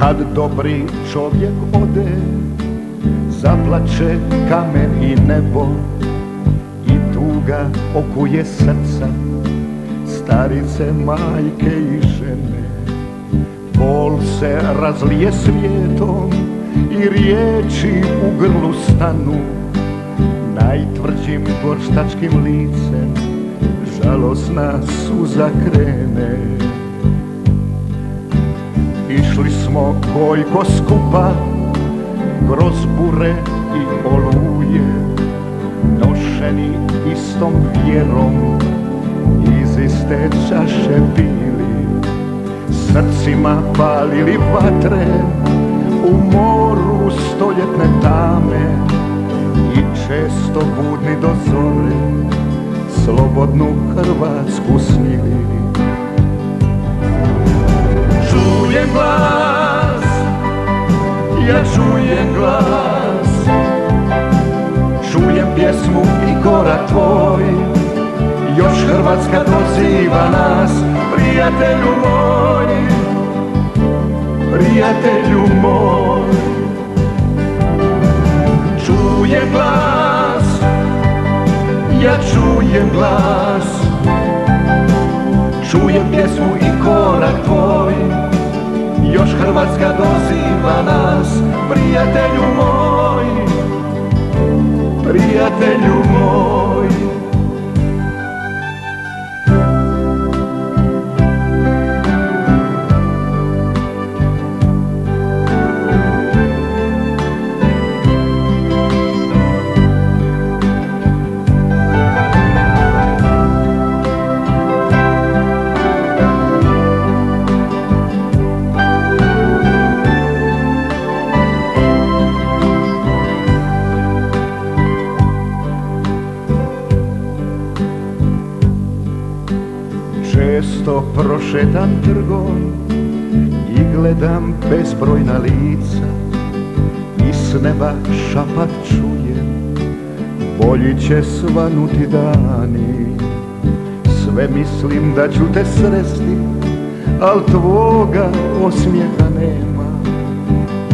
Kad dobri čovjek ode Zaplače kamen i nebo I tuga okuje srca Starice, majke i žene. Bol se razlije svijetom I riječi u grlu stanu. Najtvrđim gorštačkim licem Žalosna suza krene Išli smo koliko skupa Kroz bure i oluje. Nošeni istom vjerom Iz iste čaše pili Srcima palili vatre U moru stoljetne tame. I često budni do zore Slobodnu Hrvatsku snili čujem glas, ja čujem glas. Čujem pjesmu i korak tvoj Još Hrvatska doziva nas Prijatelju moj. Prijatelju moj. Čujem glas Ja čujem glas Hrvatska doziva nas Prijatelju moj. Prijatelju moj Često prošetam trgom i gledam bezbrojna lica. I s neba šapat čujem, bolji će svanuti dani. Sve mislim da ću te sresti, al tvoga osmijeha nema.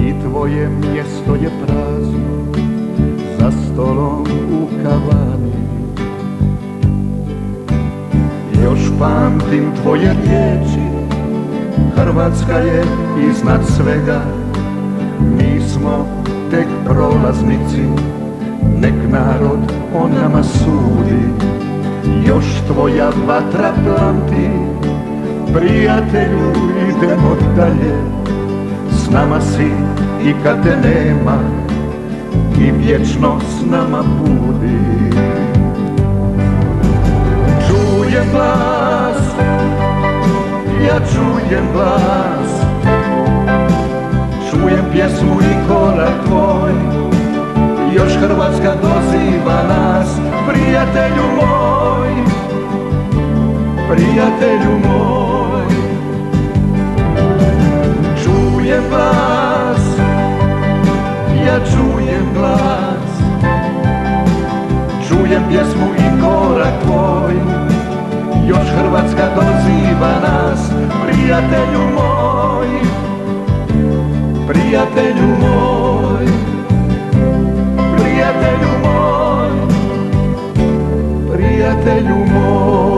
I tvoje mjesto je prazno, za stolom u kavani pamtim tvoje riječi. Hrvatska je iznad svega. Mi smo tek prolaznici. Nek narod o nama sudi. Još tvoja vatra planti Prijatelju idemo dalje. S nama si i kad te nema I vječno s nama budi pjesmu i korak tvoj Još Hrvatska doziva nas Prijatelju moj. Prijatelju moj. Čujem glas Ja čujem glas. Čujem pjesmu i korak tvoj još Hrvatska doziva nas prijatelju moj. Prijatelju moj. Prijatelju moj.